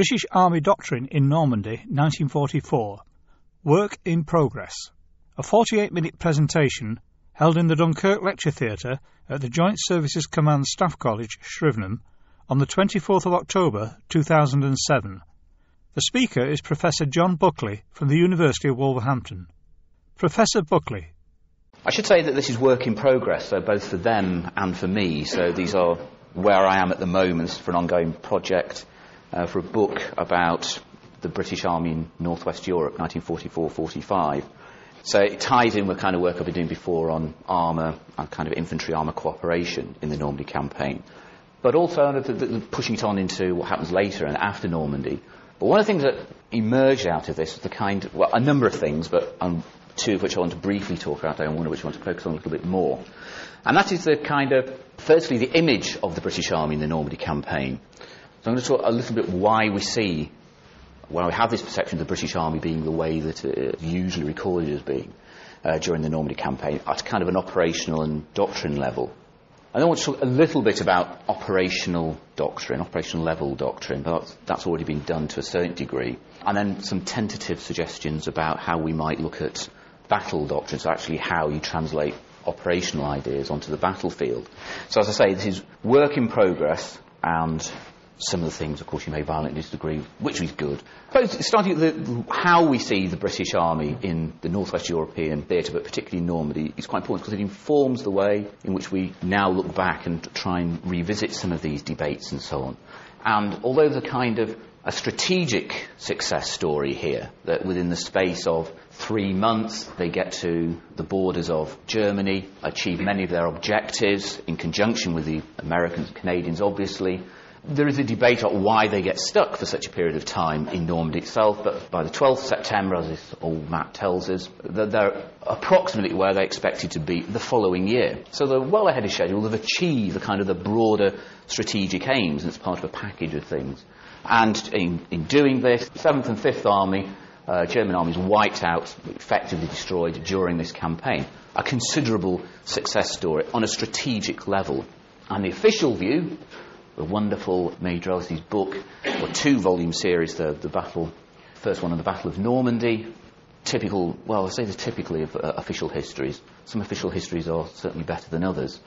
British Army Doctrine in Normandy, 1944. Work in Progress. A 48 minute presentation held in the Dunkirk Lecture Theatre at the Joint Services Command Staff College, Shrivenham, on the 24th of October 2007. The speaker is Professor John Buckley from the University of Wolverhampton. Professor Buckley. I should say that this is work in progress, so both for them and for me. So these are where I am at the moment for an ongoing project uh, for a book about the British Army in Northwest Europe, 1944-45. So it ties in with kind of work I've been doing before on armour and kind of infantry armour cooperation in the Normandy campaign. But also the, the, the pushing it on into what happens later and after Normandy. But one of the things that emerged out of this was the kind of, well, a number of things, but um, two of which I want to briefly talk about, and one of which I want to focus on a little bit more. And that is the kind of, firstly, the image of the British Army in the Normandy campaign. So I'm going to talk a little bit why we see, why we have this perception of the British Army being the way that it's usually recorded as being uh, during the Normandy campaign at kind of an operational and doctrine level. And I want to talk a little bit about operational doctrine, operational level doctrine, but that's already been done to a certain degree. And then some tentative suggestions about how we might look at battle doctrine, so actually how you translate operational ideas onto the battlefield. So as I say, this is work in progress and some of the things, of course, you may violently disagree, which is good. But starting with how we see the British Army in the Northwest European theatre, but particularly in Normandy, is quite important because it informs the way in which we now look back and try and revisit some of these debates and so on. And although there's a kind of a strategic success story here, that within the space of three months they get to the borders of Germany, achieve many of their objectives in conjunction with the Americans and Canadians, obviously, there is a debate on why they get stuck for such a period of time in Normandy itself, but by the 12th of September, as this old map tells us, they're approximately where they expected to be the following year. So they're well ahead of schedule. They've achieved the kind of the broader strategic aims, and it's part of a package of things. And in, in doing this, 7th and 5th Army, uh, German armies wiped out, effectively destroyed during this campaign. A considerable success story on a strategic level. And the official view the wonderful Major Ellis's book, or two volume series, the, the battle, first one on the Battle of Normandy. Typical, well, I say this typically of uh, official histories. Some official histories are certainly better than others.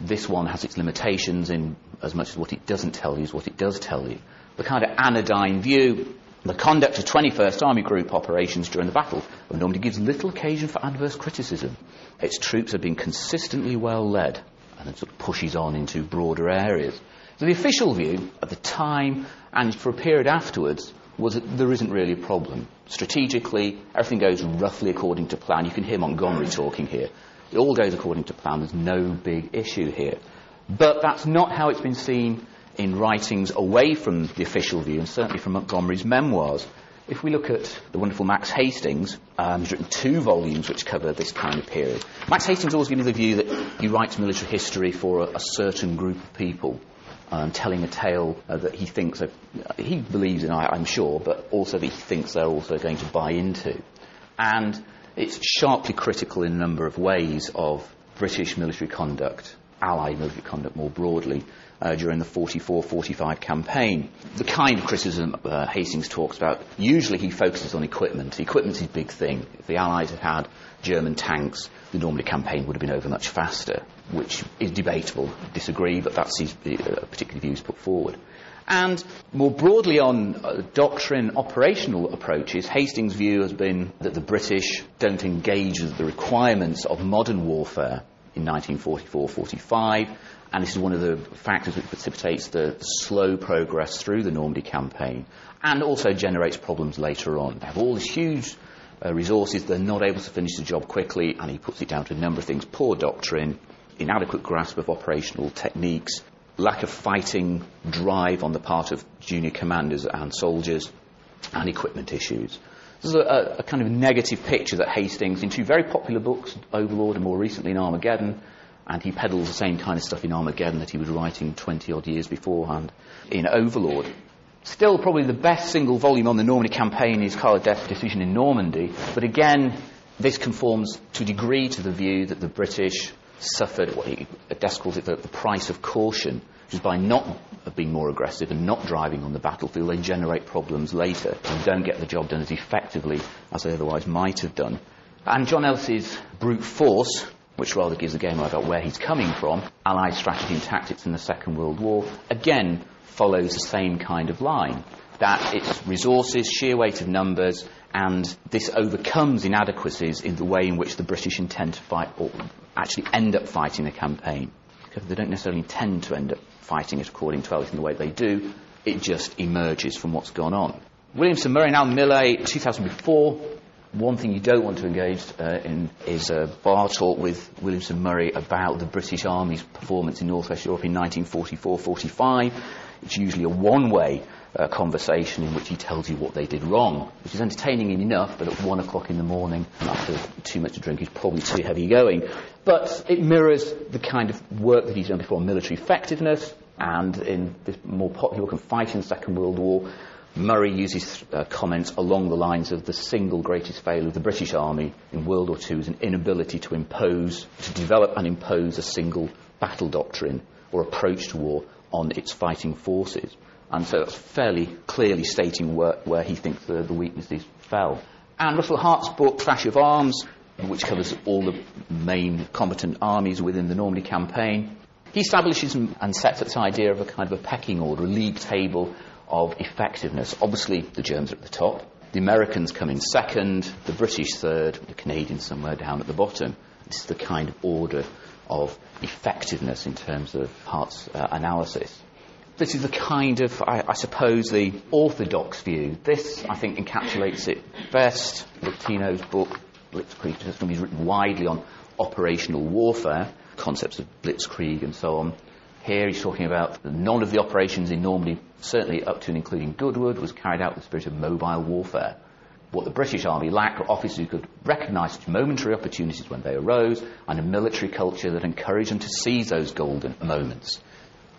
This one has its limitations in as much as what it doesn't tell you is what it does tell you. The kind of anodyne view, the conduct of 21st Army Group operations during the Battle of Normandy gives little occasion for adverse criticism. Its troops have been consistently well led and then sort of pushes on into broader areas. So the official view at the time and for a period afterwards was that there isn't really a problem. Strategically, everything goes roughly according to plan. You can hear Montgomery talking here. It all goes according to plan. There's no big issue here. But that's not how it's been seen in writings away from the official view, and certainly from Montgomery's memoirs. If we look at the wonderful Max Hastings, um, he's written two volumes which cover this kind of period. Max Hastings always gives the view that he writes military history for a, a certain group of people um, telling a tale uh, that he thinks, he believes in, I, am sure, but also that he thinks they're also going to buy into. And it's sharply critical in a number of ways of British military conduct, Allied military conduct more broadly, uh, during the 44-45 campaign. The kind of criticism uh, Hastings talks about, usually he focuses on equipment. Equipment's his big thing. If the Allies had had German tanks, the Normandy campaign would have been over much faster, which is debatable, disagree, but that's his uh, particular views put forward. And more broadly on uh, doctrine, operational approaches, Hastings' view has been that the British don't engage with the requirements of modern warfare in 1944-45, and this is one of the factors which precipitates the slow progress through the Normandy campaign, and also generates problems later on. They have all these huge uh, resources, they're not able to finish the job quickly, and he puts it down to a number of things poor doctrine, inadequate grasp of operational techniques, lack of fighting drive on the part of junior commanders and soldiers, and equipment issues. This is a, a, kind of negative picture that Hastings, in two very popular books, Overlord and more recently in Armageddon, and he peddles the same kind of stuff in Armageddon that he was writing 20 odd years beforehand in Overlord. Still, probably the best single volume on the Normandy campaign is Carlo D'Este's Decision in Normandy, but again, this conforms to a degree to the view that the British suffered what he D'Este calls it the, the price of caution, which is by not being more aggressive and not driving on the battlefield, they generate problems later and don't get the job done as effectively as they otherwise might have done. And John Ellis's brute force, which rather gives the game about where he's coming from, Allied strategy and tactics in the Second World War, again follows the same kind of line. That it's resources, sheer weight of numbers, and this overcomes inadequacies in the way in which the British intend to fight or actually end up fighting the campaign. Because they don't necessarily intend to end up fighting it according to Ellis in the way they do, it just emerges from what's gone on. Williamson Murray now Millett, 2004, one thing you don't want to engage uh, in is a bar talk with Williamson Murray about the British Army's performance in Northwest Europe in 1944-45. It's usually a one-way uh, conversation in which he tells you what they did wrong, which is entertaining enough, but at one o'clock in the morning, after too much to drink, is probably too heavy going. But it mirrors the kind of work that he's done before on military effectiveness, and in this more popular book on fighting the Second World War, Murray uses uh, comments along the lines of the single greatest failure of the British Army in World War II is an inability to impose, to develop and impose a single battle doctrine or approach to war on its fighting forces. And so that's fairly clearly stating where, where he thinks the, the weaknesses fell. And Russell Hart's book, Clash of Arms, which covers all the main combatant armies within the Normandy campaign, he establishes and sets up this idea of a kind of a pecking order, a league table of effectiveness. Obviously, the Germans are at the top. The Americans come in second, the British third, the Canadians somewhere down at the bottom. This is the kind of order of effectiveness in terms of Hart's uh, analysis. This is the kind of, I, I, suppose, the orthodox view. This, I think, encapsulates it best. Citino's book, Blitzkrieg, is written widely on operational warfare, concepts of blitzkrieg and so on. Here he's talking about none of the operations in Normandy, certainly up to and including Goodwood, was carried out with the spirit of mobile warfare. What the British Army lacked were officers who could recognise such momentary opportunities when they arose and a military culture that encouraged them to seize those golden moments.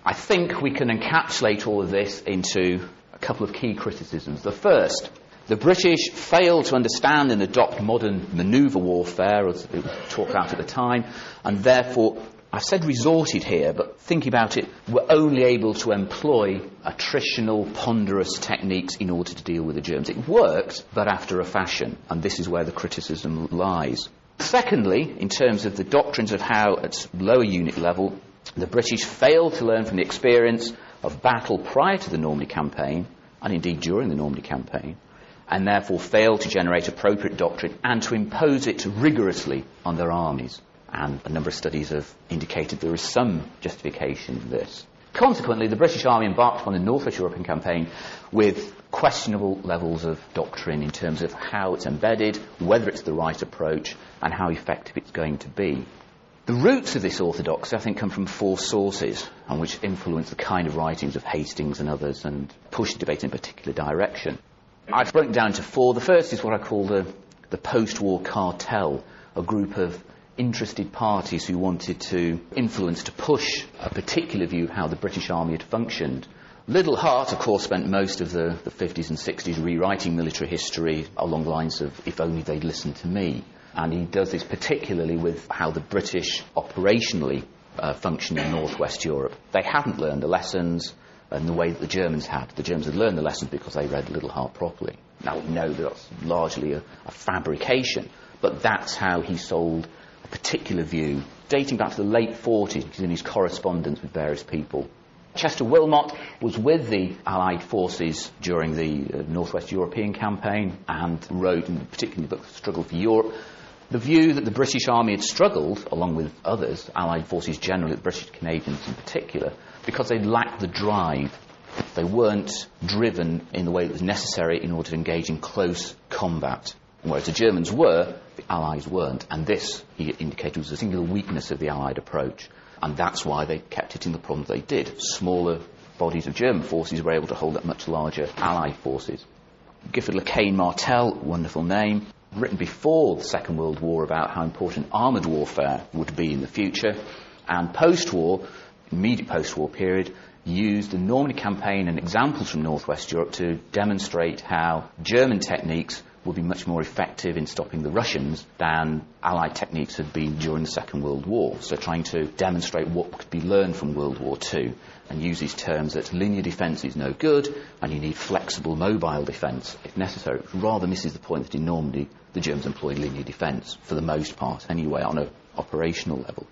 I think we can encapsulate all of this into a couple of key criticisms. The first, the British failed to understand and adopt modern manoeuvre warfare, as it was talked about at the time, and therefore I've said resorted here, but thinking about it, we were only able to employ attritional, ponderous techniques in order to deal with the Germans. It worked, but after a fashion, and this is where the criticism lies. Secondly, in terms of the doctrines of how, at lower unit level, the British failed to learn from the experience of battle prior to the Normandy campaign, and indeed during the Normandy campaign, and therefore failed to generate appropriate doctrine and to impose it rigorously on their armies and a number of studies have indicated there is some justification in this. Consequently, the British Army embarked on the North West European campaign with questionable levels of doctrine in terms of how it's embedded, whether it's the right approach, and how effective it's going to be. The roots of this orthodoxy, I think, come from four sources, and which influence the kind of writings of Hastings and others and push debate in a particular direction. I've broken down to four. The first is what I call the, the post-war cartel, a group of interested parties who wanted to influence, to push a particular view of how the British Army had functioned. Liddell Hart, of course, spent most of the, the 50s and 60s rewriting military history along the lines of if only they'd listened to me. And he does this particularly with how the British operationally uh, function in northwest Europe. They hadn't learned the lessons in the way that the Germans had. The Germans had learned the lessons because they read Liddell Hart properly. Now we know that that's largely a, a fabrication, but that's how he sold particular view, dating back to the late 40s, because in his correspondence with various people. Chester Wilmot was with the Allied forces during the uh, Northwest European campaign and wrote, in particularly the book Struggle for Europe, the view that the British Army had struggled, along with others, Allied forces generally, the British Canadians in particular, because they lacked the drive. They weren't driven in the way that was necessary in order to engage in close combat. Whereas the Germans were, the Allies weren't. And this, he indicated, was a singular weakness of the Allied approach. And that's why they kept it in the problems they did. Smaller bodies of German forces were able to hold up much larger Allied forces. Giffard Quesne Martel, wonderful name, written before the Second World War about how important armoured warfare would be in the future. And post-war, immediate post-war period, used the Normandy campaign and examples from northwest Europe to demonstrate how German techniques would be much more effective in stopping the Russians than Allied techniques had been during the Second World War. So trying to demonstrate what could be learned from World War II and use these terms that linear defence is no good and you need flexible mobile defence if necessary, which rather misses the point that in Normandy the Germans employed linear defence for the most part anyway on an operational level.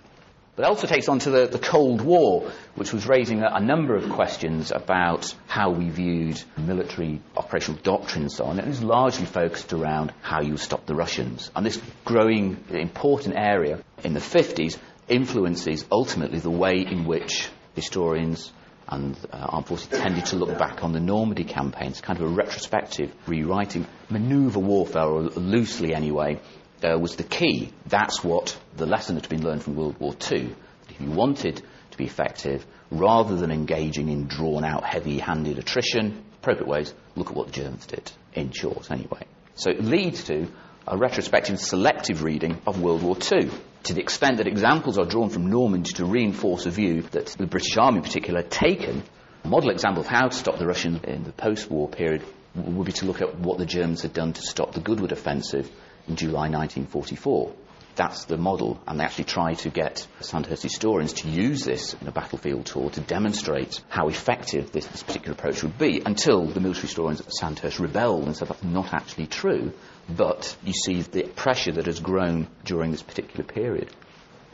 But also takes on to the, the Cold War, which was raising a, a, number of questions about how we viewed military operational doctrine and so on. It was largely focused around how you stop the Russians. And this growing important area in the 50s influences ultimately the way in which historians and uh, armed forces tended to look back on the Normandy campaign. It's kind of a retrospective rewriting. Maneuver warfare, or loosely anyway, uh, was the key. That's what the lesson that had been learned from World War II. That if you wanted to be effective, rather than engaging in drawn out, heavy handed attrition, appropriate ways, look at what the Germans did, in short, anyway. So it leads to a retrospective selective reading of World War II. To the extent that examples are drawn from Normandy to reinforce a view that the British Army in particular had taken, a model example of how to stop the Russians in the post war period would be to look at what the Germans had done to stop the Goodwood offensive in July 1944. That's the model, and they actually try to get Sandhurst historians to use this in a battlefield tour to demonstrate how effective this, this particular approach would be until the military historians at Sandhurst rebelled and said that's not actually true. But you see the pressure that has grown during this particular period.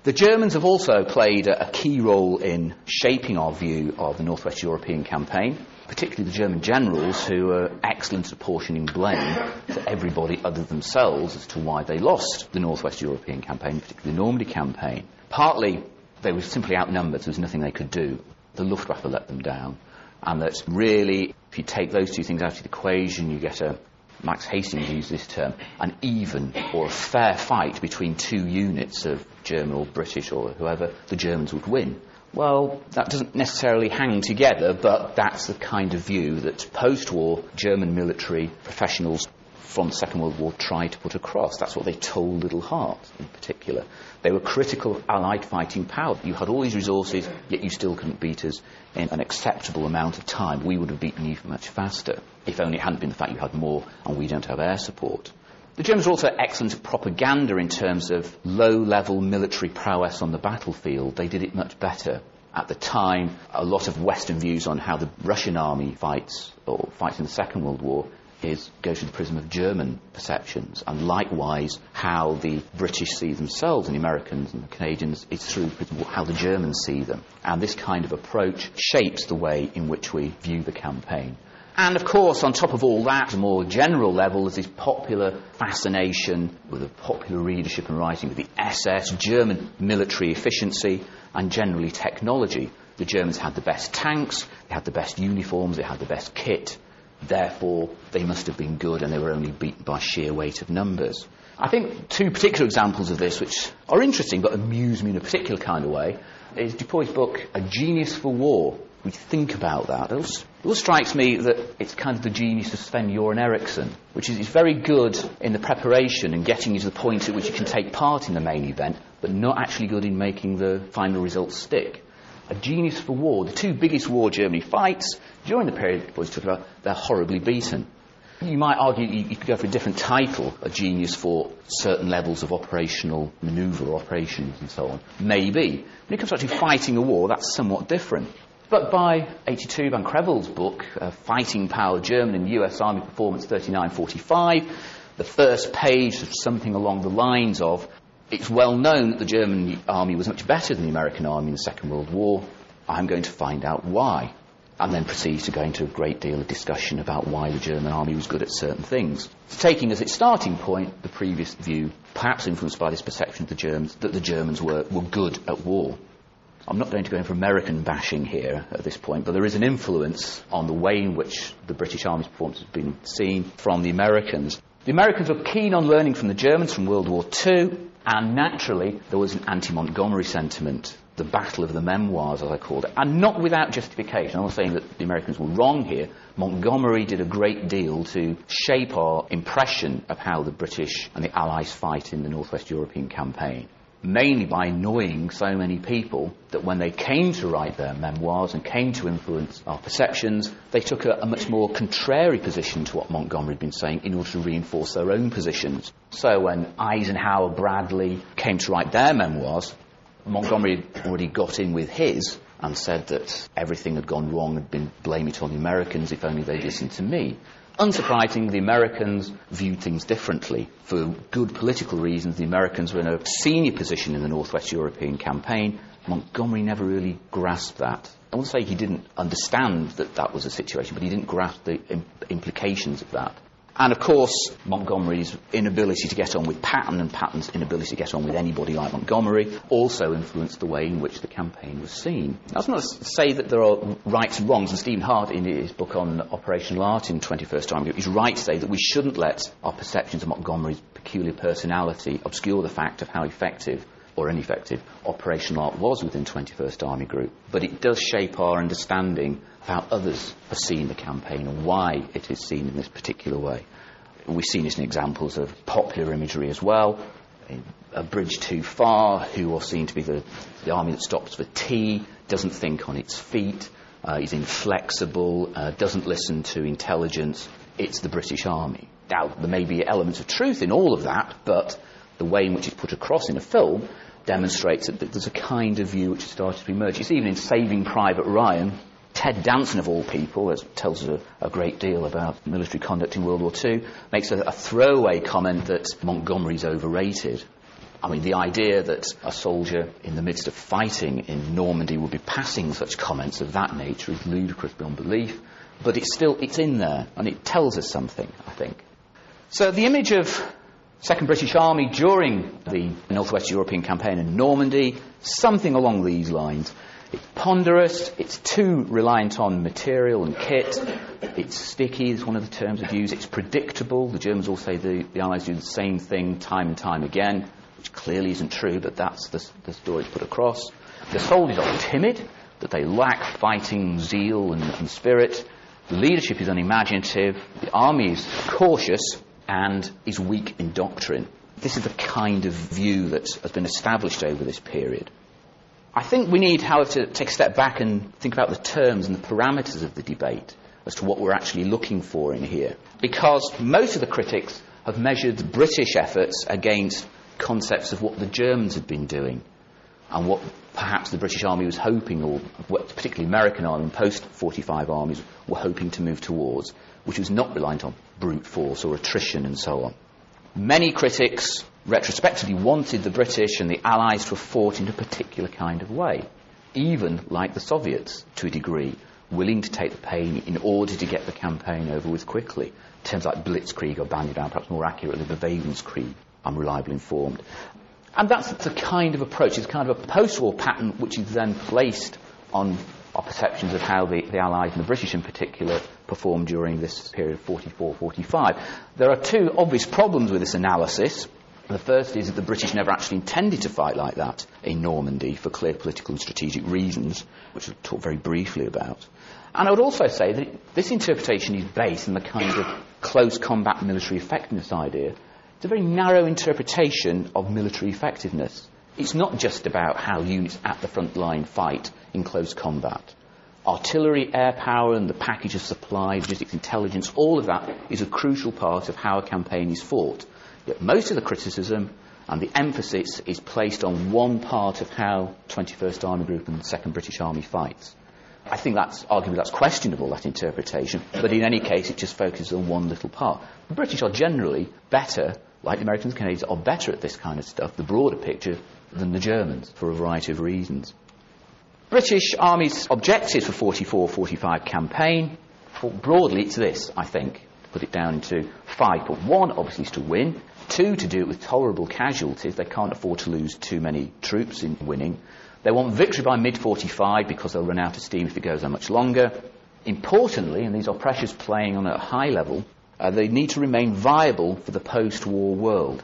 The Germans have also played a, a key role in shaping our view of the Northwest European campaign particularly the German generals who are excellent at apportioning blame to everybody other than themselves as to why they lost the Northwest European campaign, particularly the Normandy campaign. Partly they were simply outnumbered, there was nothing they could do. The Luftwaffe let them down. And that really, if you take those two things out of the equation, you get a, Max Hastings used this term, an even or a fair fight between two units of German or British or whoever, the Germans would win. Well, that doesn't necessarily hang together, but that's the kind of view that post war German military professionals from the Second World War tried to put across. That's what they told Liddell Hart in particular. They were critical Allied fighting power. You had all these resources, yet you still couldn't beat us in an acceptable amount of time. We would have beaten you much faster, if only it hadn't been the fact you had more and we don't have air support. The Germans were also excellent at propaganda in terms of low level military prowess on the battlefield. They did it much better. At the time, a lot of Western views on how the Russian army fights or fights in the Second World War is go through the prism of German perceptions, and likewise how the British see themselves and the Americans and the Canadians is through how the Germans see them. And this kind of approach shapes the way in which we view the campaign. And of course, on top of all that, at a more general level, there's this popular fascination with the popular readership and writing with the SS, German military efficiency, and generally technology. The Germans had the best tanks, they had the best uniforms, they had the best kit. Therefore, they must have been good and they were only beaten by sheer weight of numbers. I think two particular examples of this, which are interesting but amuse me in a particular kind of way, is Dupuy's book, A Genius for War, we think about that, it always strikes me that it's kind of the genius of Sven Göran Eriksson, which is very good in the preparation and getting you to the point at which you can take part in the main event, but not actually good in making the final results stick. A genius for war. The two biggest war Germany fights during the period was talking about, they're horribly beaten. You might argue you, could go for a different title, a genius for certain levels of operational manoeuvre operations and so on. Maybe. When it comes to actually fighting a war, that's somewhat different. But by 82, Van Creveld's book, uh, Fighting Power German and US Army Performance 3945, the first page is something along the lines of it's well known that the German army was much better than the American army in the Second World War. I'm going to find out why. And then proceeds to go into a great deal of discussion about why the German army was good at certain things. Taking as its starting point the previous view, perhaps influenced by this perception of the Germans, that the Germans were, were good at war. I'm not going to go in for American bashing here at this point, but there is an influence on the way in which the British Army's performance has been seen from the Americans. The Americans were keen on learning from the Germans from World War II, and naturally there was an anti-Montgomery sentiment, the battle of the memoirs, as I called it, and not without justification. I'm not saying that the Americans were wrong here. Montgomery did a great deal to shape our impression of how the British and the Allies fight in the Northwest European campaign. Mainly by annoying so many people that when they came to write their memoirs and came to influence our perceptions, they took a, a, much more contrary position to what Montgomery had been saying in order to reinforce their own positions. So when Eisenhower, Bradley came to write their memoirs, Montgomery had already got in with his and said that everything had gone wrong and been blame it on the Americans if only they'd listened to me. Unsurprisingly, the Americans viewed things differently. For good political reasons, the Americans were in a senior position in the Northwest European campaign. Montgomery never really grasped that. I won't say he didn't understand that that was a situation, but he didn't grasp the implications of that. And of course, Montgomery's inability to get on with Patton and Patton's inability to get on with anybody like Montgomery also influenced the way in which the campaign was seen. That's not to say that there are rights and wrongs, and Stephen Hart, in his book on operational art in 21st Army Group, is right to say that we shouldn't let our perceptions of Montgomery's peculiar personality obscure the fact of how effective or ineffective operational art was within 21st Army Group. But it does shape our understanding how others have seen the campaign and why it is seen in this particular way. We've seen this in examples of popular imagery as well. A bridge too far, who are seen to be the, the army that stops for tea, doesn't think on its feet, uh, is inflexible, uh, doesn't listen to intelligence. It's the British Army. Now, there may be elements of truth in all of that, but the way in which it's put across in a film demonstrates that there's a kind of view which has started to emerge. It's even in Saving Private Ryan, Ted Danson, of all people, that tells us a, a, great deal about military conduct in World War II, makes a, a throwaway comment that Montgomery's overrated. I mean, the idea that a soldier in the midst of fighting in Normandy would be passing such comments of that nature is ludicrous beyond belief. But it's still, it's in there, and it tells us something, I think. So the image of Second British Army during the Northwest European campaign in Normandy, something along these lines. It's ponderous, it's too reliant on material and kit, it's sticky, is one of the terms of use, it's predictable. The Germans all say the, the Allies do the same thing time and time again, which clearly isn't true, but that's the, the story put across. The soldiers are timid, that they lack fighting zeal and, and spirit. The leadership is unimaginative, the army is cautious, and is weak in doctrine. This is the kind of view that has been established over this period. I think we need, however, to take a step back and think about the terms and the parameters of the debate as to what we're actually looking for in here. Because most of the critics have measured the British efforts against concepts of what the Germans had been doing and what perhaps the British Army was hoping, or particularly American Army and post 45 armies were hoping to move towards, which was not reliant on brute force or attrition and so on. Many critics retrospectively wanted the British and the Allies to have fought in a particular kind of way, even like the Soviets to a degree, willing to take the pain in order to get the campaign over with quickly. Terms like blitzkrieg are bandied perhaps more accurately, Bewegungskrieg, I'm reliably informed. And that's the kind of approach, it's kind of a post-war pattern which is then placed on our perceptions of how the, the Allies and the British in particular performed during this period of 44-45. There are two obvious problems with this analysis. The first is that the British never actually intended to fight like that in Normandy for clear political and strategic reasons, which I'll talk very briefly about. And I would also say that this interpretation is based on the kind of close combat military effectiveness idea. It's a very narrow interpretation of military effectiveness. It's not just about how units at the front line fight in close combat. Artillery, air power, and the package of supply, logistics, intelligence, all of that is a crucial part of how a campaign is fought. Yet most of the criticism and the emphasis is placed on one part of how 21st Army Group and 2nd British Army fights. I think that's arguably that's questionable, that interpretation, but in any case it just focuses on one little part. The British are generally better, like the Americans and Canadians, are better at this kind of stuff, the broader picture, than the Germans, for a variety of reasons. British Army's objectives for 44-45 campaign, broadly it's this, I think, put it down into five. But one, obviously, is to win. Two, to do it with tolerable casualties. They can't afford to lose too many troops in winning. They want victory by mid 45 because they'll run out of steam if it goes on much longer. Importantly, and these are pressures playing on a high level, uh, they need to remain viable for the post war world.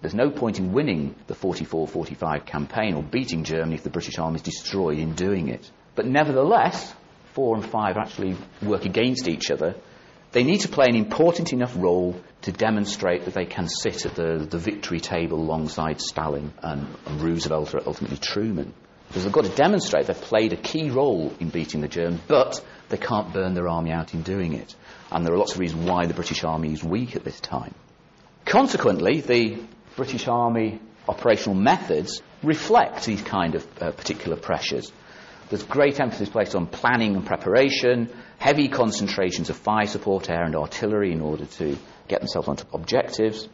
There's no point in winning the 44 45 campaign or beating Germany if the British army is destroyed in doing it. But nevertheless, 4 and 5 actually work against each other They need to play an important enough role to demonstrate that they can sit at the, the victory table alongside Stalin and, and Roosevelt or ultimately Truman. Because they've got to demonstrate they've played a key role in beating the Germans, but they can't burn their army out in doing it. And there are lots of reasons why the British Army is weak at this time. Consequently, the British Army operational methods reflect these kind of uh, particular pressures. There's great emphasis placed on planning and preparation, heavy concentrations of fire support, air and artillery in order to get themselves onto objectives.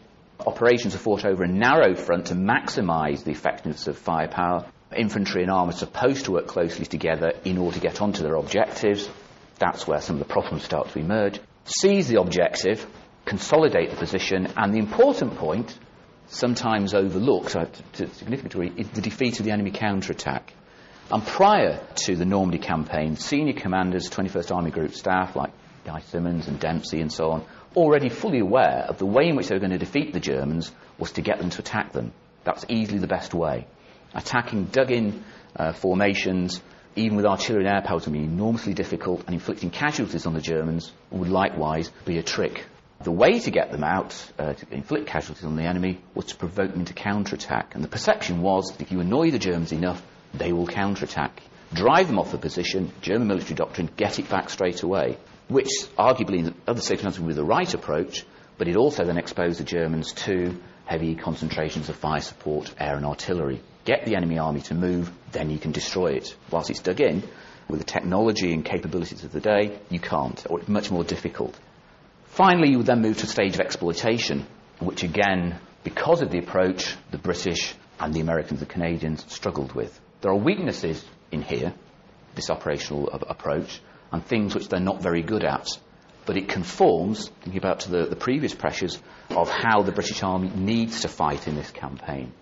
Operations are fought over a narrow front to maximise the effectiveness of firepower. Infantry and armour are supposed to work closely together in order to get onto their objectives. That's where some of the problems start to emerge. Seize the objective, consolidate the position, and the important point, sometimes overlooked uh, to a significant degree, is the defeat of the enemy counterattack. And prior to the Normandy campaign, senior commanders, 21st Army Group staff like Guy Simonds and Dempsey and so on, already fully aware of the way in which they were going to defeat the Germans was to get them to attack them. That's easily the best way. Attacking dug-in uh, formations, even with artillery and air power, would be enormously difficult, and inflicting casualties on the Germans would likewise be a trick. The way to get them out, uh, to inflict casualties on the enemy, was to provoke them into counterattack. And the perception was that if you annoy the Germans enough, they will counterattack. Drive them off the position, German military doctrine, get it back straight away, which arguably in other circumstances would be the right approach, but it also then exposed the Germans to heavy concentrations of fire support, air and artillery. Get the enemy army to move, then you can destroy it. Whilst it's dug in, with the technology and capabilities of the day, you can't, or it's much more difficult. Finally, you would then move to a stage of exploitation, which again, because of the approach, the British and the Americans and Canadians struggled with. There are weaknesses in here, this operational uh, approach, and things which they're not very good at. But it conforms, thinking about to the, the previous pressures, of how the British Army needs to fight in this campaign.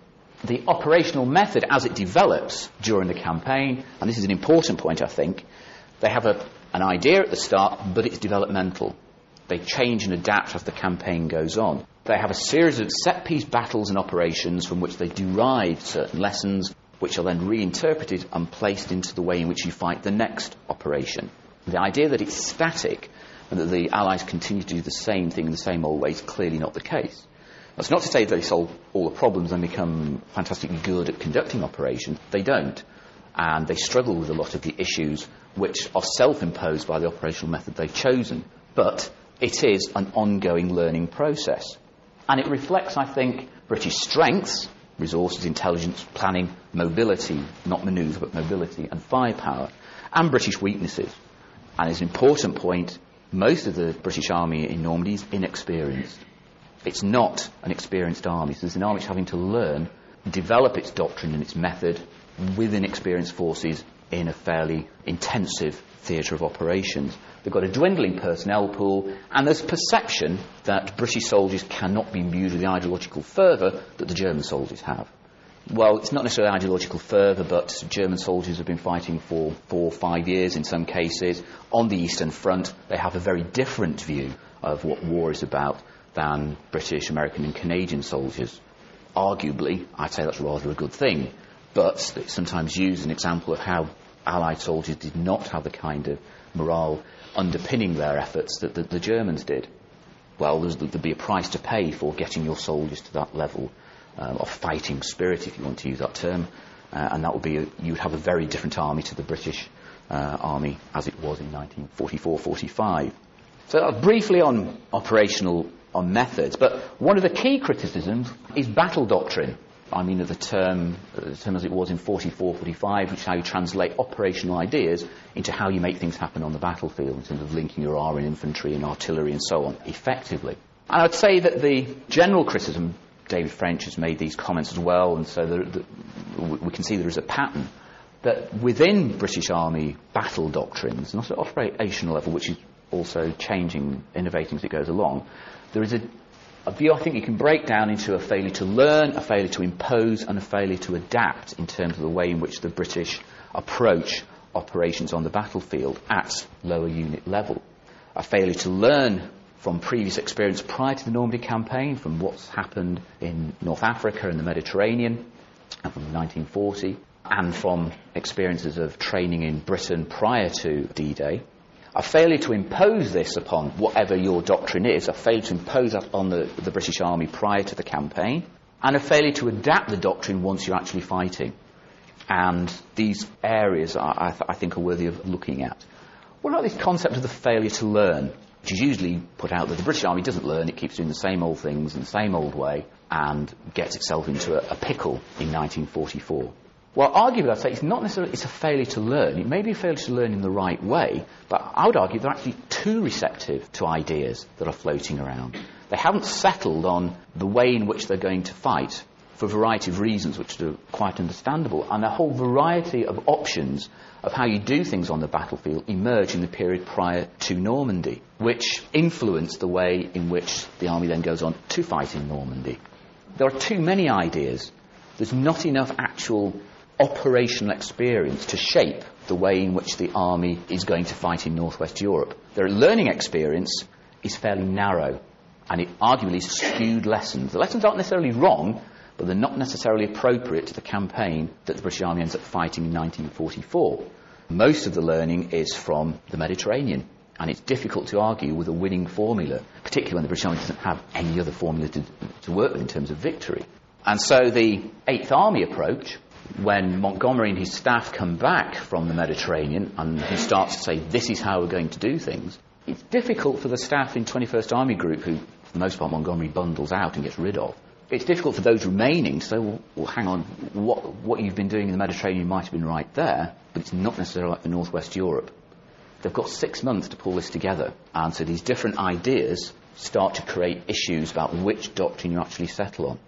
The operational method as it develops during the campaign, and this is an important point I think, they have a, an idea at the start, but it's developmental. They change and adapt as the campaign goes on. They have a series of set piece battles and operations from which they derive certain lessons which are then reinterpreted and placed into the way in which you fight the next operation. The idea that it's static and that the Allies continue to do the same thing in the same old way is clearly not the case. That's not to say they solve all the problems and become fantastically good at conducting operations. They don't. And they struggle with a lot of the issues which are self-imposed by the operational method they've chosen. But it is an ongoing learning process. And it reflects, I think, British strengths resources, intelligence, planning, mobility, not manoeuvre, but mobility and firepower, and British weaknesses. And as an important point, most of the British Army in Normandy is inexperienced. It's not an experienced army, so it's an army that's having to learn, develop its doctrine and its method with inexperienced forces in a fairly intensive theatre of operations. They've got a dwindling personnel pool, and there's perception that British soldiers cannot be imbued with the ideological fervour that the German soldiers have. Well, it's not necessarily ideological fervour, but German soldiers have been fighting for four or five years in some cases. On the Eastern Front, they have a very different view of what war is about than British, American, and Canadian soldiers. Arguably, I'd say that's rather a good thing, but it's sometimes used as an example of how Allied soldiers did not have the kind of morale underpinning their efforts that the, the Germans did. Well, there'd be a price to pay for getting your soldiers to that level um, of fighting spirit, if you want to use that term, uh, and that would be a, you would have a very different army to the British uh, army as it was in 1944-45. So uh, briefly on operational on methods, but one of the key criticisms is battle doctrine. I mean the term, the term as it was in 44, 45, which is how you translate operational ideas into how you make things happen on the battlefield in terms of linking your R and infantry and artillery and so on effectively. And I'd say that the general criticism, David French has made these comments as well, and so the, we can see there is a pattern that within British Army battle doctrines, not at operational level, which is also changing, innovating as it goes along, there is a a view I think you can break down into a failure to learn, a failure to impose, and a failure to adapt in terms of the way in which the British approach operations on the battlefield at lower unit level. A failure to learn from previous experience prior to the Normandy campaign, from what's happened in North Africa and the Mediterranean and from 1940, and from experiences of training in Britain prior to D-Day. A failure to impose this upon whatever your doctrine is, a failure to impose that on the, the British Army prior to the campaign, and a failure to adapt the doctrine once you're actually fighting. And these areas are, I, th- I think are worthy of looking at. What about this concept of the failure to learn? Which is usually put out that the British Army doesn't learn, it keeps doing the same old things in the same old way and gets itself into a, a pickle in 1944. Well, arguably, I'd say it's not necessarily it's a failure to learn. It may be a failure to learn in the right way, but I would argue they're actually too receptive to ideas that are floating around. They haven't settled on the way in which they're going to fight for a variety of reasons, which are quite understandable, and a whole variety of options of how you do things on the battlefield emerge in the period prior to Normandy, which influence the way in which the army then goes on to fight in Normandy. There are too many ideas. There's not enough actual operational experience to shape the way in which the army is going to fight in northwest Europe. Their learning experience is fairly narrow and it arguably skewed lessons. The lessons aren't necessarily wrong, but they're not necessarily appropriate to the campaign that the British Army ends up fighting in 1944. Most of the learning is from the Mediterranean, and it's difficult to argue with a winning formula, particularly when the British Army doesn't have any other formula to, to work with in terms of victory. And so the Eighth Army approach, when Montgomery and his staff come back from the Mediterranean and he starts to say, this is how we're going to do things, it's difficult for the staff in 21st Army Group, who for the most part Montgomery bundles out and gets rid of, it's difficult for those remaining to say, well, well, hang on, what, what you've been doing in the Mediterranean might have been right there, but it's not necessarily like the Northwest Europe. They've got six months to pull this together. And so these different ideas start to create issues about which doctrine you actually settle on.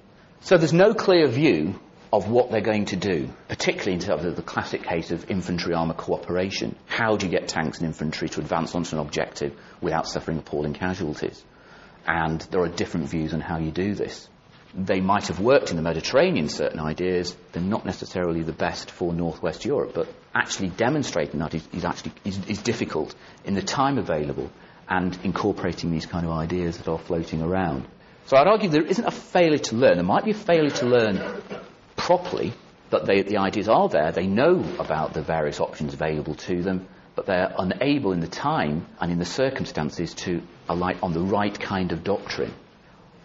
So there's no clear view of what they're going to do, particularly in terms of the classic case of infantry armour cooperation. How do you get tanks and infantry to advance onto an objective without suffering appalling casualties? And there are different views on how you do this they might have worked in the Mediterranean, certain ideas, they're not necessarily the best for Northwest Europe, but actually demonstrating that is, is actually is, is, difficult in the time available and incorporating these kind of ideas that are floating around. So I'd argue there isn't a failure to learn. There might be a failure to learn properly, but they, the ideas are there. They know about the various options available to them, but they're unable in the time and in the circumstances to alight on the right kind of doctrine.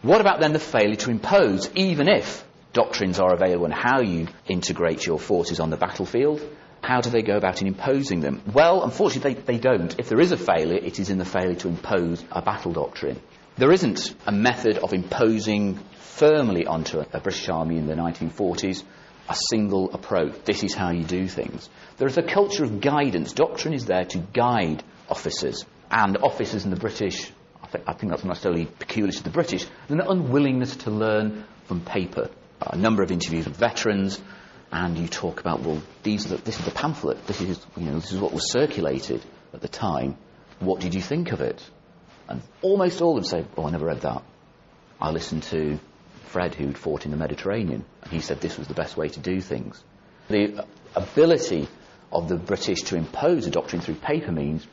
What about then the failure to impose, even if doctrines are available and how you integrate your forces on the battlefield? How do they go about in imposing them? Well, unfortunately, they, they don't. If there is a failure, it is in the failure to impose a battle doctrine. There isn't a method of imposing firmly onto a, British army in the 1940s a single approach. This is how you do things. There is a culture of guidance. Doctrine is there to guide officers. And officers in the British th- I think that's not necessarily peculiar to the British, an unwillingness to learn from paper. A number of interviews with veterans, and you talk about, well, these the, this is the pamphlet, this is, you know, this is what was circulated at the time. What did you think of it? And almost all of them say, oh, I never read that. I listened to Fred, who'd fought in the Mediterranean, and he said this was the best way to do things. The ability of the British to impose a doctrine through paper means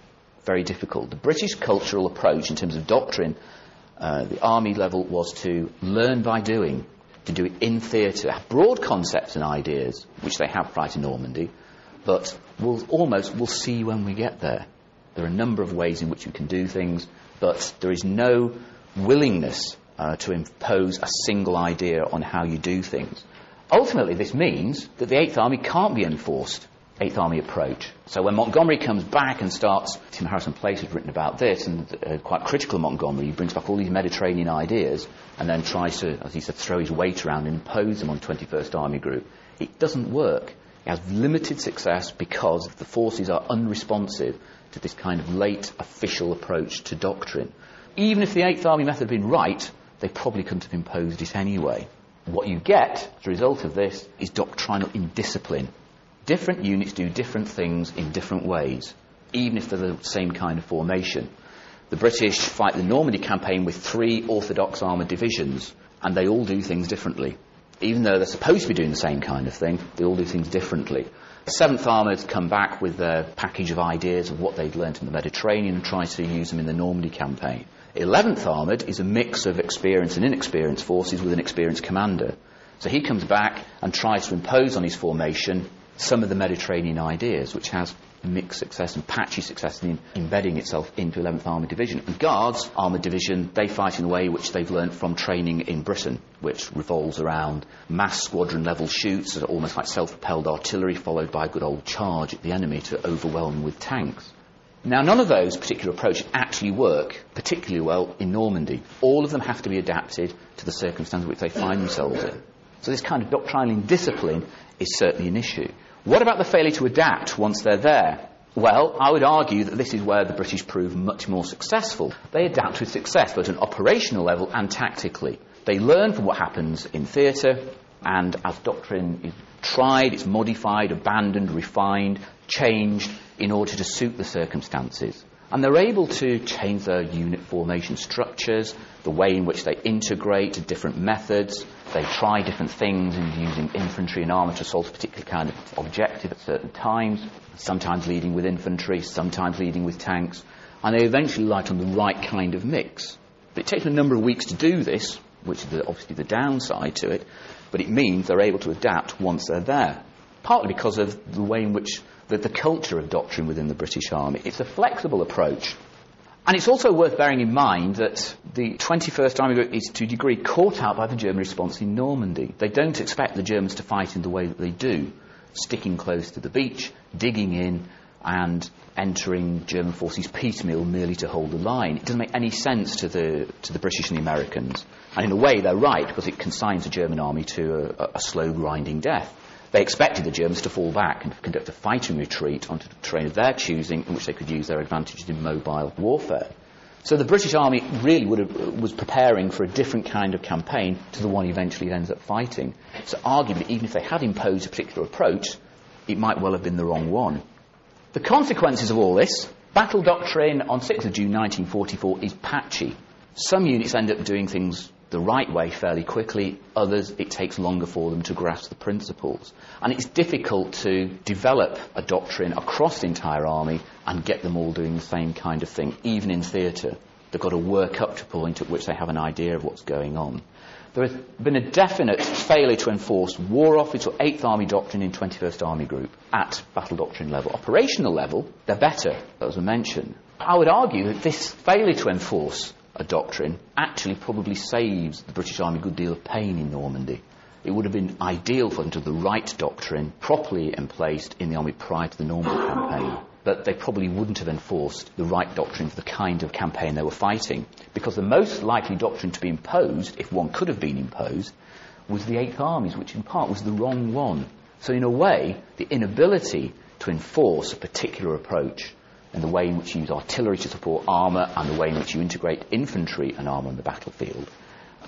very difficult. The British cultural approach in terms of doctrine, uh, the army level, was to learn by doing, to do it in theatre, broad concepts and ideas, which they have prior to Normandy, but we'll almost we'll see when we get there. There are a number of ways in which you can do things, but there is no willingness uh, to impose a single idea on how you do things. Ultimately, this means that the Eighth Army can't be enforced Eighth Army approach. So when Montgomery comes back and starts, Tim Harrison Place has written about this and uh, quite critical of Montgomery, he brings back all these Mediterranean ideas and then tries to, as he said, throw his weight around and impose them on 21st Army Group. It doesn't work. Has limited success because the forces are unresponsive to this kind of late official approach to doctrine. Even if the Eighth Army method had been right, they probably couldn't have imposed it anyway. What you get as a result of this is doctrinal indiscipline Different units do different things in different ways, even if they're the same kind of formation. The British fight the Normandy campaign with three orthodox armoured divisions, and they all do things differently. Even though they're supposed to be doing the same kind of thing, they all do things differently. The 7th Armoured come back with their package of ideas of what they'd learnt in the Mediterranean and try to use them in the Normandy campaign. 11th Armoured is a mix of experienced and inexperienced forces with an experienced commander. So he comes back and tries to impose on his formation some of the Mediterranean ideas, which has mixed success and patchy success in embedding itself into 11th Armoured Division. And Guards Armoured Division, they fight in a way which they've learnt from training in Britain, which revolves around mass squadron level shoots that are almost like self-propelled artillery followed by a good old charge at the enemy to overwhelm with tanks. Now, none of those particular approaches actually work particularly well in Normandy. All of them have to be adapted to the circumstances which they find themselves in. So this kind of doctrinal indiscipline is certainly an issue. What about the failure to adapt once they're there? Well, I would argue that this is where the British prove much more successful. They adapt with success, both at an operational level and tactically. They learn from what happens in theatre, and as doctrine is tried, it's modified, abandoned, refined, changed in order to suit the circumstances. And they're able to change their unit formation structures, the way in which they integrate to different methods. They try different things in using infantry and armour to solve a particular kind of objective at certain times, sometimes leading with infantry, sometimes leading with tanks. And they eventually light on the right kind of mix. But it takes a number of weeks to do this, which is obviously the downside to it, but it means they're able to adapt once they're there. Partly because of the way in which the, the culture of doctrine within the British Army. It's a flexible approach. And it's also worth bearing in mind that the 21st Army Group is to a degree caught out by the German response in Normandy. They don't expect the Germans to fight in the way that they do, sticking close to the beach, digging in, and entering German forces piecemeal merely to hold the line. It doesn't make any sense to the, to the British and the Americans. And in a way, they're right, because it consigns the German army to a, a slow, grinding death. They expected the Germans to fall back and conduct a fighting retreat onto the terrain of their choosing in which they could use their advantages in mobile warfare. So the British Army really have, was preparing for a different kind of campaign to the one eventually ends up fighting. So arguably, even if they had imposed a particular approach, it might well have been the wrong one. The consequences of all this, battle doctrine on 6th of June 1944 is patchy. Some units end up doing things the right way fairly quickly, others it takes longer for them to grasp the principles. And it's difficult to develop a doctrine across the entire army and get them all doing the same kind of thing, even in theatre. They've got to work up to a point at which they have an idea of what's going on. There has been a definite failure to enforce War Office or 8th Army doctrine in 21st Army Group at battle doctrine level. Operational level, they're better, as I mentioned. I would argue that this failure to enforce a doctrine actually probably saves the British Army a good deal of pain in Normandy. It would have been ideal for them to have the right doctrine properly emplaced in the army prior to the Normandy campaign. But they probably wouldn't have enforced the right doctrine for the kind of campaign they were fighting. Because the most likely doctrine to be imposed, if one could have been imposed, was the Eighth Army's, which in part was the wrong one. So, in a way, the inability to enforce a particular approach and the way in which you use artillery to support armour and the way in which you integrate infantry and armour on the battlefield.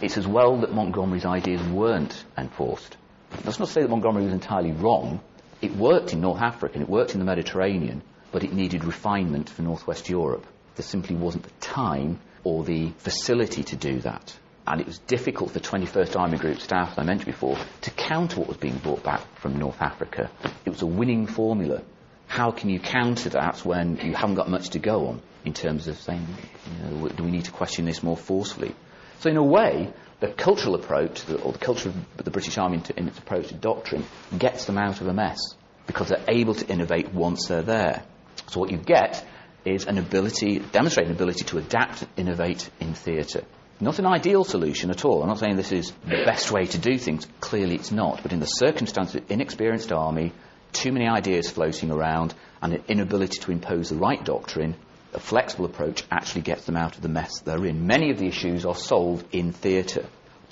It's as well that Montgomery's ideas weren't enforced. That's not to say that Montgomery was entirely wrong. It worked in North Africa and it worked in the Mediterranean, but it needed refinement for Northwest Europe. There simply wasn't the time or the facility to do that. And it was difficult for 21st Army Group staff, as I mentioned before, to counter what was being brought back from North Africa. It was a winning formula how can you counter that when you haven't got much to go on in terms of saying, you know, do we need to question this more forcefully? So, in a way, the cultural approach, or the culture of the British Army in its approach to doctrine, gets them out of a mess because they're able to innovate once they're there. So, what you get is an ability, demonstrate an ability to adapt and innovate in theatre. Not an ideal solution at all. I'm not saying this is the best way to do things. Clearly, it's not. But in the circumstances of inexperienced army, too many ideas floating around, and an inability to impose the right doctrine, a flexible approach actually gets them out of the mess they're in. Many of the issues are solved in theatre.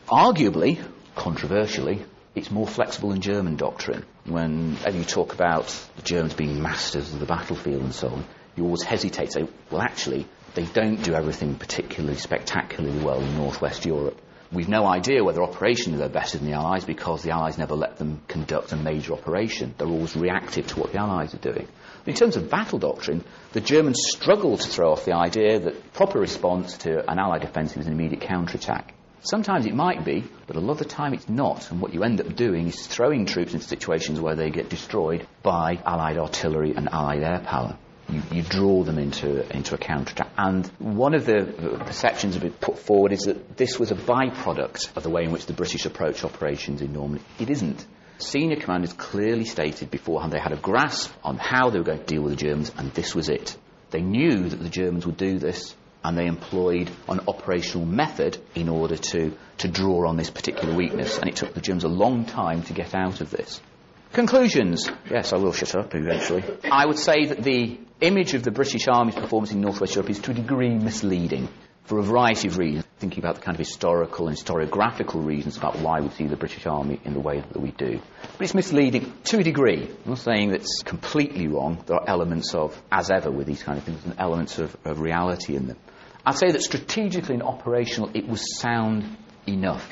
Arguably, controversially, it's more flexible than German doctrine. When you talk about the Germans being masters of the battlefield and so on, you always hesitate to say, well, actually, they don't do everything particularly spectacularly well in northwest Europe. We've no idea whether operationally they're better than the Allies because the Allies never let them conduct a major operation. They're always reactive to what the Allies are doing. In terms of battle doctrine, the Germans struggle to throw off the idea that proper response to an Allied offensive is an immediate counterattack. Sometimes it might be, but a lot of the time it's not. And what you end up doing is throwing troops into situations where they get destroyed by Allied artillery and Allied air power you, you draw them into, into a counterattack. And one of the perceptions of been put forward is that this was a byproduct of the way in which the British approach operations in Normandy. It isn't. Senior commanders clearly stated beforehand they had a grasp on how they were going to deal with the Germans, and this was it. They knew that the Germans would do this, and they employed an operational method in order to, to draw on this particular weakness, and it took the Germans a long time to get out of this. Conclusions. Yes, I will shut up eventually. I would say that the image of the British Army's performance in Northwest Europe is to a degree misleading for a variety of reasons, thinking about the kind of historical and historiographical reasons about why we see the British Army in the way that we do. But it's misleading to a degree. I'm not saying it's completely wrong. There are elements of, as ever with these kind of things, and elements of, of reality in them. I'd say that strategically and operational, it was sound enough.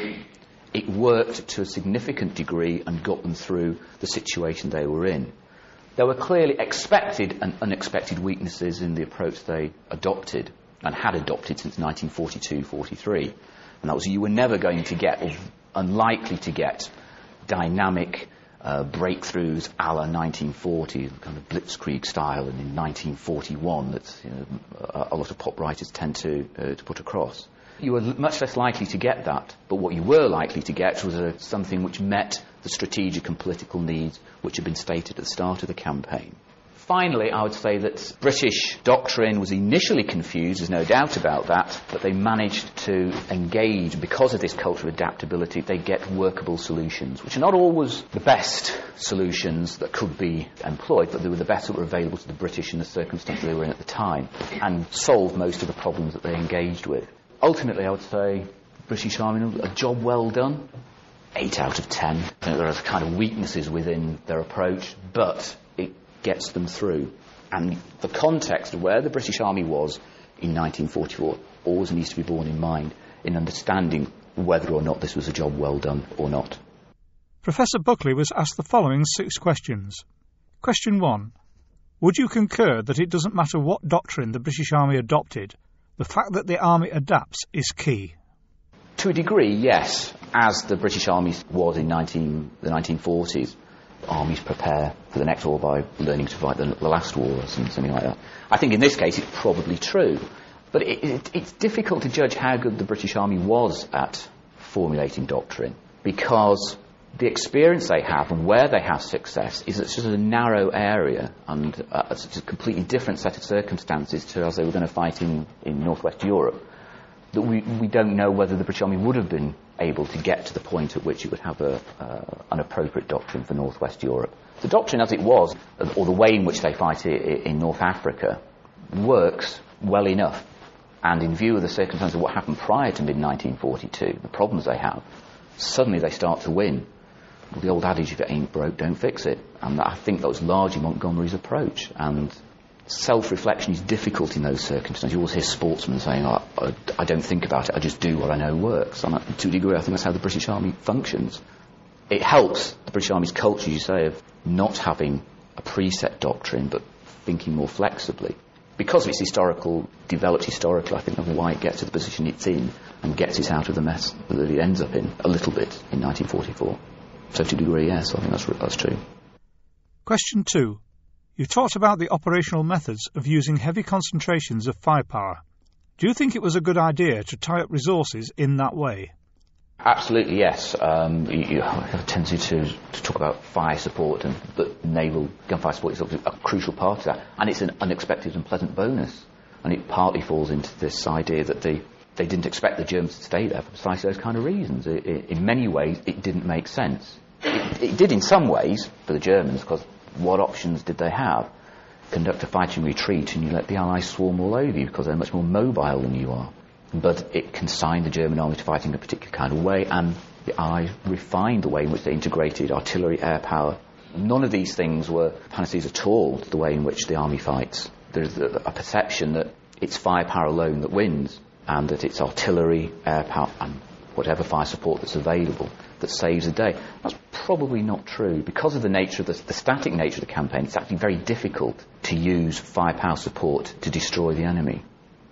It worked to a significant degree and got them through the situation they were in. There were clearly expected and unexpected weaknesses in the approach they adopted and had adopted since 1942-43. And that was you were never going to get, or unlikely to get, dynamic uh, breakthroughs a la 1940, kind of blitzkrieg style, and in 1941 that you know, a, a, lot of pop writers tend to, uh, to put across. You were much less likely to get that, but what you were likely to get was a, something which met the strategic and political needs which had been stated at the start of the campaign. Finally, I would say that British doctrine was initially confused, there's no doubt about that, but they managed to engage, because of this culture of adaptability, they get workable solutions, which are not always the best solutions that could be employed, but they were the best that were available to the British in the circumstances they were in at the time, and solved most of the problems that they engaged with. Ultimately, I would say British Army, a job well done. Eight out of ten. There are kind of weaknesses within their approach, but it gets them through. And the context of where the British Army was in 1944 always needs to be borne in mind in understanding whether or not this was a job well done or not. Professor Buckley was asked the following six questions. Question 1. Would you concur that it doesn't matter what doctrine the British Army adopted, the fact that the Army adapts is key? To a degree, yes, as the British Army was in 19, the 1940s armies prepare for the next war by learning to fight the, the last war or something like that. I think in this case it's probably true. But it, it, it's difficult to judge how good the British Army was at formulating doctrine because the experience they have and where they have success is such a narrow area and uh, such a completely different set of circumstances to as they were going to fight in, in northwest Europe that we, we don't know whether the British Army would have been able to get to the point at which it would have a, uh, an appropriate doctrine for Northwest Europe. The doctrine as it was, or the way in which they fight it in North Africa, works well enough. And in view of the circumstances of what happened prior to mid 1942, the problems they have, suddenly they start to win. Well, the old adage, if it ain't broke, don't fix it. And I think that was largely Montgomery's approach. And self-reflection is difficult in those circumstances. You always hear sportsmen saying, oh, I, I, don't think about it, I just do what I know works. And to a degree, I think that's how the British Army functions. It helps the British Army's culture, you say, of not having a preset doctrine, but thinking more flexibly. Because of its historical, developed historically, I think that's why it gets to the position it's in and gets it out of the mess that it ends up in a little bit in 1944. So to a degree, yes, I think that's, that's true. Question two. You talked about the operational methods of using heavy concentrations of firepower. Do you think it was a good idea to tie up resources in that way? Absolutely, yes. Um, you, you have a tendency to, to talk about fire support, and but naval gunfire support is obviously a crucial part of that, and it's an unexpected and pleasant bonus. And it partly falls into this idea that they they didn't expect the Germans to stay there for precisely those kind of reasons. It, it, in many ways, it didn't make sense. It, it did in some ways for the Germans, because what options did they have? Conduct a fighting retreat and you let the Allies swarm all over you because they're much more mobile than you are. But it consigned the German army to fighting in a particular kind of way and the Allies refined the way in which they integrated artillery, air power. None of these things were panaceas at all to the way in which the army fights. There's a perception that it's firepower alone that wins and that it's artillery, air power and whatever fire support that's available that saves the day. That's probably not true. Because of the nature of the, the, static nature of the campaign, it's actually very difficult to use firepower support to destroy the enemy.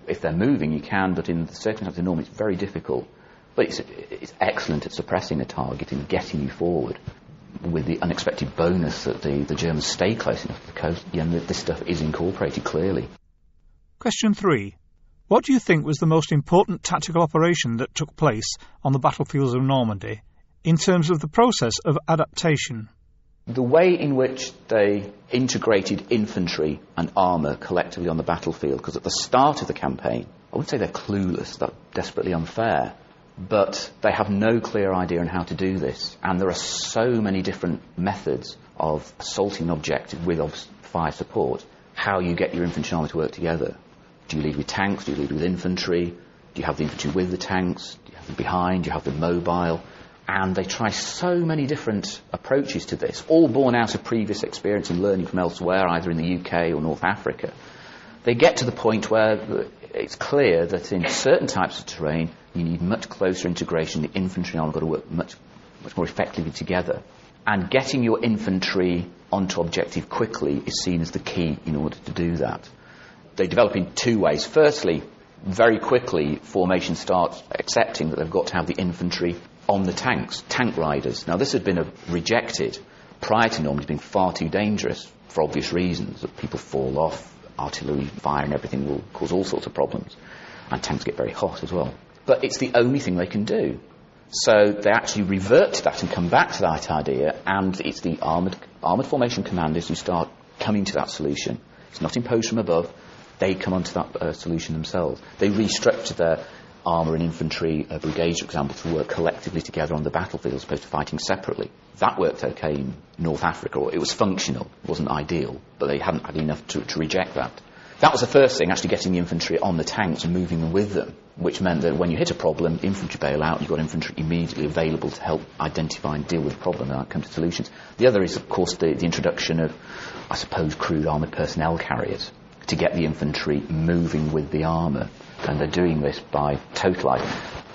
If they're moving, you can, but in the circumstances of norm, it's very difficult. But it's, it's excellent at suppressing a target and getting you forward with the unexpected bonus that the, the Germans stay close enough to the coast. Yeah, this stuff is incorporated clearly. Question three. What do you think was the most important tactical operation that took place on the battlefields of Normandy in terms of the process of adaptation. The way in which they integrated infantry and armour collectively on the battlefield, because at the start of the campaign, I wouldn't say they're clueless, that's desperately unfair, but they have no clear idea on how to do this. And there are so many different methods of assaulting an objective with fire support, how you get your infantry armour to work together. Do you lead with tanks? Do you lead with infantry? Do you have the infantry with the tanks? Do you have them behind? Do you have them mobile? And they try so many different approaches to this, all born out of previous experience and learning from elsewhere, either in the UK or North Africa. They get to the point where it's clear that in certain types of terrain, you need much closer integration. The infantry and armour got to work much, much more effectively together. And getting your infantry onto objective quickly is seen as the key in order to do that. They develop in two ways. Firstly, very quickly, formation starts accepting that they've got to have the infantry on the tanks, tank riders. Now, this had been rejected prior to Normandy being far too dangerous for obvious reasons. That people fall off, artillery fire and everything will cause all sorts of problems. And tanks get very hot as well. But it's the only thing they can do. So they actually revert to that and come back to that idea, and it's the armoured, armoured formation commanders who start coming to that solution. It's not imposed from above, they come onto that uh, solution themselves. They restructure their armour and infantry uh, brigades, for example, to work collectively together on the battlefield as opposed to fighting separately. That worked okay in North Africa, or it was functional, it wasn't ideal, but they hadn't had enough to, to reject that. That was the first thing, actually getting the infantry on the tanks and moving them with them, which meant that when you hit a problem, infantry bail out, you've got infantry immediately available to help identify and deal with the problem and come to solutions. The other is, of course, the, the introduction of, I suppose, crude armoured personnel carriers to get the infantry moving with the armour. And they're doing this by totalising.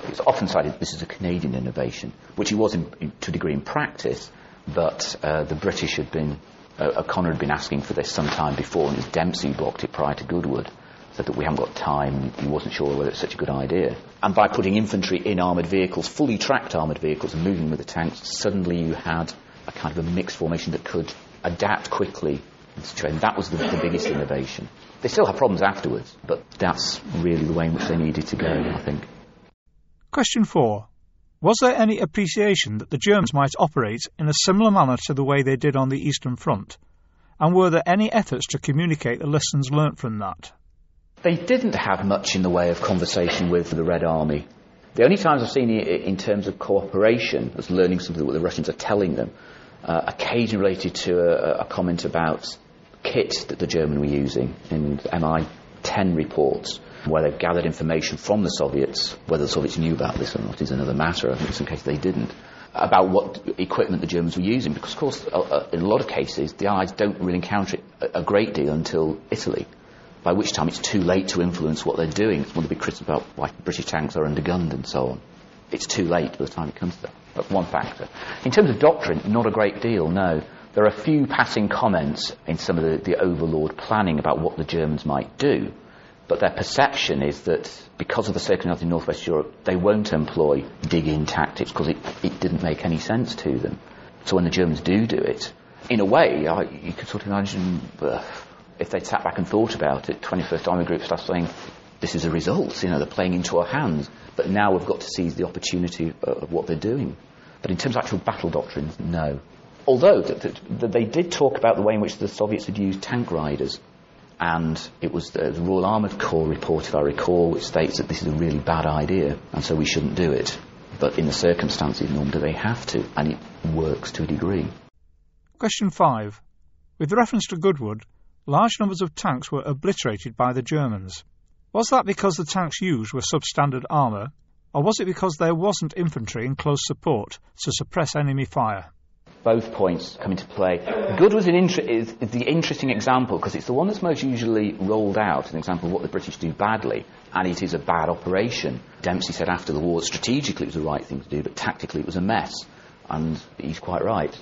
It's often cited this is a Canadian innovation, which it was in, in, to a degree in practice, but uh, the British had been uh, O'Connor had been asking for this some time before, and his Dempsey blocked it prior to Goodwood. Said that we haven't got time, he wasn't sure whether it's such a good idea. And by putting infantry in armoured vehicles, fully tracked armoured vehicles, and moving with the tanks, suddenly you had a kind of a mixed formation that could adapt quickly. That was the, the biggest innovation. They still have problems afterwards, but that's really the way in which they needed to go, I think. Question four. Was there any appreciation that the Germans might operate in a similar manner to the way they did on the Eastern Front? And were there any efforts to communicate the lessons learnt from that? They didn't have much in the way of conversation with the Red Army. The only times I've seen it in terms of cooperation, as learning something that the Russians are telling them, uh, occasionally related to a, a, comment about kit that the Germans were using in MI 10 reports where they've gathered information from the Soviets, whether the Soviets knew about this or not is another matter. I think in some cases they didn't. About what equipment the Germans were using, because of course, uh, uh, in a lot of cases, the Allies don't really encounter it a, great deal until Italy, by which time it's too late to influence what they're doing. It's one of the big criticisms about why British tanks are undergunned and so on. It's too late by the time it comes to that. That's one factor. In terms of doctrine, not a great deal, no. There are a few passing comments in some of the, the overlord planning about what the Germans might do. But their perception is that because of the circumstances in Northwest Europe, they won't employ dig-in tactics because it, it didn't make any sense to them. So when the Germans do do it, in a way, I, you could sort of imagine uh, if they'd sat back and thought about it, 21st Army Group starts saying, this is a result, you know, they're playing into our hands. But now we've got to seize the opportunity uh, of what they're doing. But in terms of actual battle doctrines, no. Although th- th- th- they did talk about the way in which the Soviets had used tank riders and it was the, the, Royal Armoured Corps report, if I recall, which states that this is a really bad idea, and so we shouldn't do it. But in the circumstances, nor do they have to, and it works to a degree. Question 5. With reference to Goodwood, large numbers of tanks were obliterated by the Germans. Was that because the tanks used were substandard armour, or was it because there wasn't infantry in close support to suppress enemy fire? both points come into play. Goodwood's inter- is, is, the interesting example because it's the one that's most usually rolled out, an example of what the British do badly, and it is a bad operation. Dempsey said after the war, strategically it was the right thing to do, but tactically it was a mess, and he's quite right.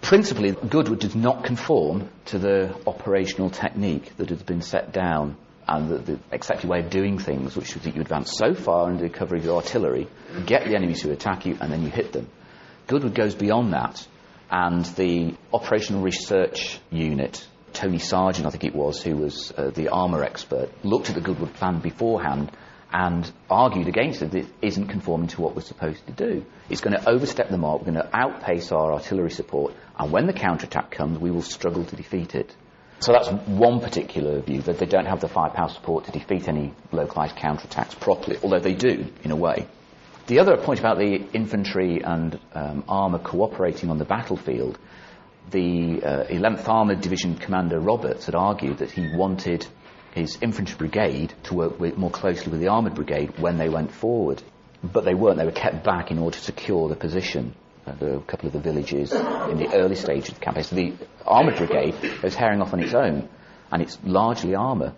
Principally, Goodwood did not conform to the operational technique that had been set down and the, the, accepted way of doing things, which was that you advance so far under the cover of your artillery, get the enemy to attack you, and then you hit them. Goodwood goes beyond that and the Operational Research Unit, Tony Sargeaunt, I think it was, who was uh, the armour expert, looked at the Goodwood plan beforehand and argued against it. It isn't conforming to what we're supposed to do. It's going to overstep the mark. We're going to outpace our artillery support, and when the counterattack comes, we will struggle to defeat it. So that's one particular view, that they don't have the firepower support to defeat any localised counterattacks properly, although they do, in a way. The other point about the infantry and um, armour cooperating on the battlefield, the uh, 11th Armoured Division Commander Roberts had argued that he wanted his infantry brigade to work with, more closely with the armoured brigade when they went forward. But they weren't, they were kept back in order to secure the position a couple of the villages in the early stage of the campaign. So the armoured brigade is herring off on its own, and it's largely armour,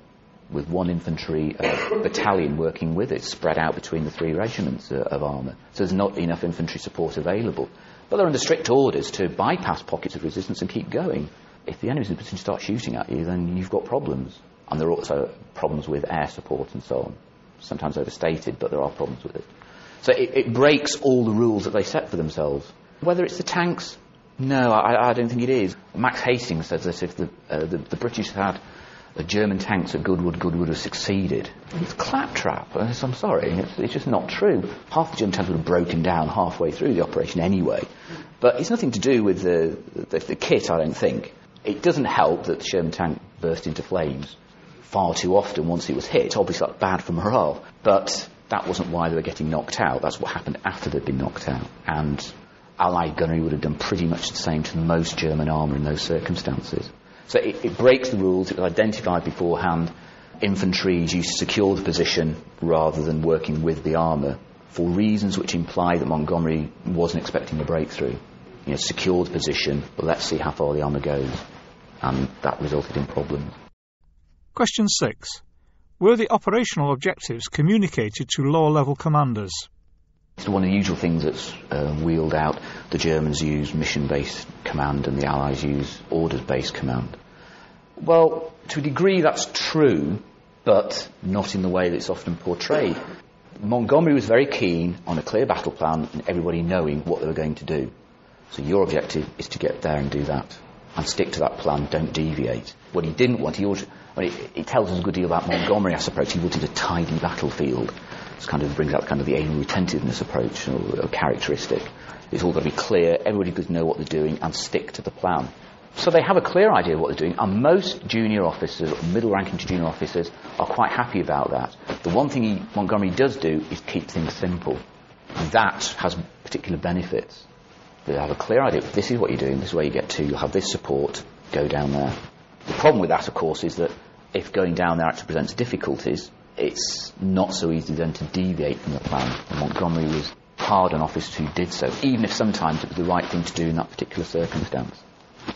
with one infantry uh, battalion working with it, spread out between the three regiments uh, of armour. So there's not enough infantry support available. But they're under strict orders to bypass pockets of resistance and keep going. If the enemy's in a position to start shooting at you, then you've got problems. And there are also problems with air support and so on. Sometimes overstated, but there are problems with it. So it, it breaks all the rules that they set for themselves. Whether it's the tanks, no, I, I don't think it is. Max Hastings says that if the, uh, the, the, British had the German tanks at Goodwood, Goodwood would have succeeded. It's claptrap. Uh, I'm sorry, it's, it's, just not true. Half the German tanks would have broken down halfway through the operation anyway. But it's nothing to do with the, the, the kit, I don't think. It doesn't help that the Sherman tank burst into flames far too often once it was hit. Obviously, that's bad for morale. But that wasn't why they were getting knocked out. That's what happened after they'd been knocked out. And Allied gunnery would have done pretty much the same to most German armour in those circumstances. So it, it breaks the rules. It was identified beforehand. Infantry is used to secure the position rather than working with the armour for reasons which imply that Montgomery wasn't expecting a breakthrough. You know, secured the position, but let's see how far the armour goes. And that resulted in problems. Question 6. Were the operational objectives communicated to lower level commanders? It's one of the usual things that's uh, wheeled out. The Germans use mission-based command and the Allies use orders-based command. Well, to a degree that's true, but not in the way that it's often portrayed. Montgomery was very keen on a clear battle plan and everybody knowing what they were going to do. So your objective is to get there and do that. And stick to that plan, don't deviate. What he didn't want, he mean, it, it tells us a good deal about Montgomery, I suppose. He wanted a tidy battlefield this kind of brings out kind of the anal retentiveness approach or, or characteristic. It's all got to be clear, everybody could know what they're doing and stick to the plan. So they have a clear idea of what they're doing, and most junior officers, middle ranking to junior officers, are quite happy about that. The one thing he, Montgomery does do is keep things simple. And That has particular benefits. They have a clear idea, this is what you're doing, this is where you get to, you'll have this support, go down there. The problem with that, of course, is that if going down there actually presents difficulties, it's not so easy then to deviate from the plan. And Montgomery was hard on officers who did so, even if sometimes it was the right thing to do in that particular circumstance.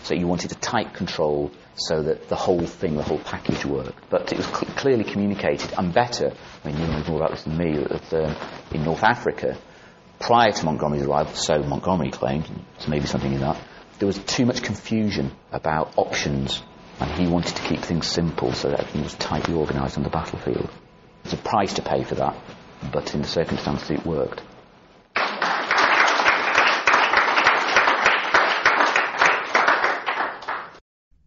So you wanted a tight control so that the whole thing, the whole package worked. But it was cl- clearly communicated, and better, I mean, you know more about this than me, that um, in North Africa, prior to Montgomery's arrival, so Montgomery claimed, so maybe something in that, there was too much confusion about options, and he wanted to keep things simple so that everything was tightly organised on the battlefield. There's a price to pay for that, but in the circumstances it worked.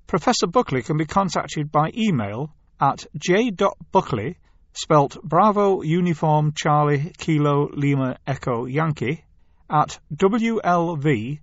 Professor Buckley can be contacted by email at j.buckley, spelt Bravo Uniform Charlie Kilo Lima Echo Yankee, at wlv.ac.uk.